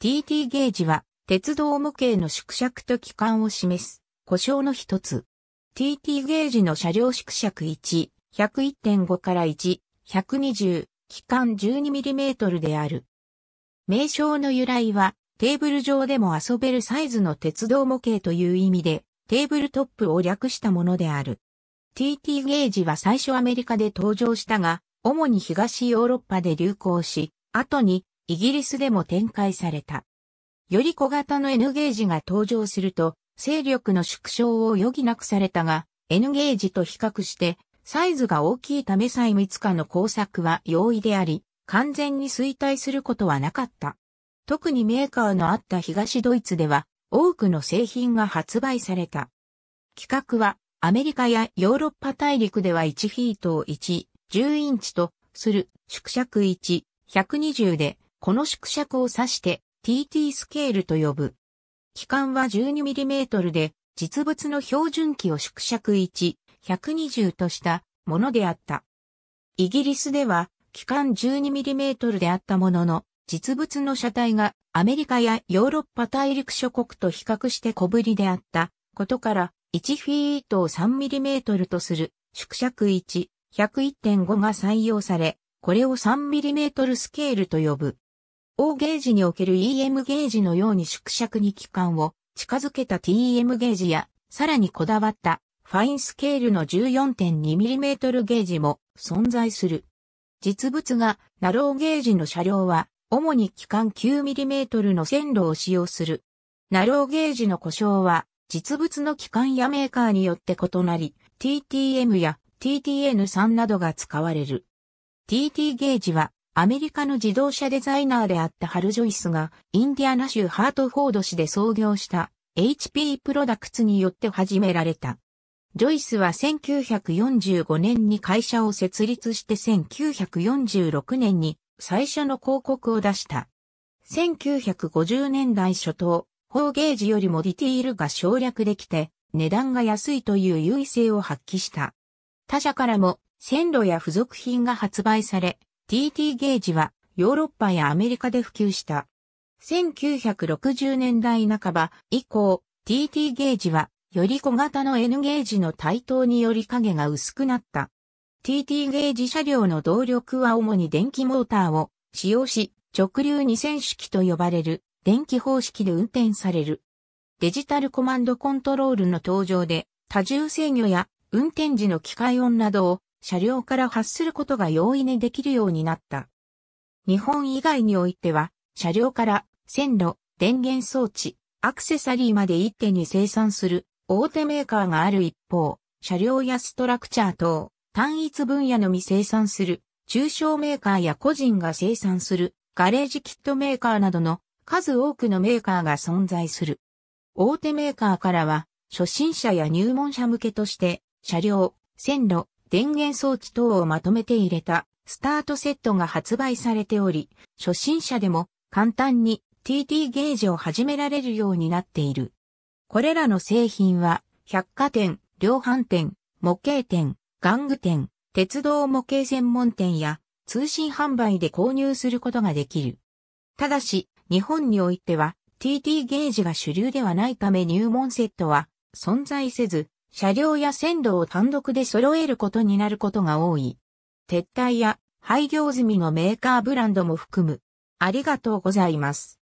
TT ゲージは鉄道模型の縮尺と機関を示す故障の一つ。TT ゲージの車両縮尺1、101.5から1、120、機関 12mm である。名称の由来はテーブル上でも遊べるサイズの鉄道模型という意味でテーブルトップを略したものである。TT ゲージは最初アメリカで登場したが、主に東ヨーロッパで流行し、後にイギリスでも展開された。より小型の N ゲージが登場すると、勢力の縮小を余儀なくされたが、N ゲージと比較して、サイズが大きいため細密化の工作は容易であり、完全に衰退することはなかった。特にメーカーのあった東ドイツでは、多くの製品が発売された。規格は、アメリカやヨーロッパ大陸では1フィートを1、10インチとする縮尺1、120で、この縮尺を指して TT スケールと呼ぶ。機関は 12mm で、実物の標準機を縮尺1、120としたものであった。イギリスでは、機関 12mm であったものの、実物の車体がアメリカやヨーロッパ大陸諸国と比較して小ぶりであったことから、1フィートを 3mm とする縮尺1、101.5が採用され、これを 3mm スケールと呼ぶ。O ゲージにおける EM ゲージのように縮尺に機関を近づけた TEM ゲージや、さらにこだわったファインスケールの 14.2mm ゲージも存在する。実物がナローゲージの車両は、主に機関 9mm の線路を使用する。ナローゲージの故障は、実物の機関やメーカーによって異なり、TTM や TTN3 などが使われる。TT ゲージはアメリカの自動車デザイナーであったハル・ジョイスが、インディアナ州ハートフォード市で創業した HP プロダクツによって始められた。ジョイスは1945年に会社を設立して1946年に最初の広告を出した。1950年代初頭、ーゲージよりもディティールが省略できて、値段が安いという優位性を発揮した。他社からも線路や付属品が発売され、TT ゲージはヨーロッパやアメリカで普及した。1960年代半ば以降、TT ゲージはより小型の N ゲージの対等により影が薄くなった。TT ゲージ車両の動力は主に電気モーターを使用し、直流二線式と呼ばれる電気方式で運転される。デジタルコマンドコントロールの登場で多重制御や運転時の機械音などを車両から発することが容易にできるようになった。日本以外においては、車両から線路、電源装置、アクセサリーまで一手に生産する大手メーカーがある一方、車両やストラクチャー等、単一分野のみ生産する中小メーカーや個人が生産するガレージキットメーカーなどの数多くのメーカーが存在する。大手メーカーからは初心者や入門者向けとして車両、線路、電源装置等をまとめて入れたスタートセットが発売されており、初心者でも簡単に TT ゲージを始められるようになっている。これらの製品は百貨店、量販店、模型店、玩具店、鉄道模型専門店や通信販売で購入することができる。ただし、日本においては TT ゲージが主流ではないため入門セットは存在せず、車両や線路を単独で揃えることになることが多い。撤退や廃業済みのメーカーブランドも含む。ありがとうございます。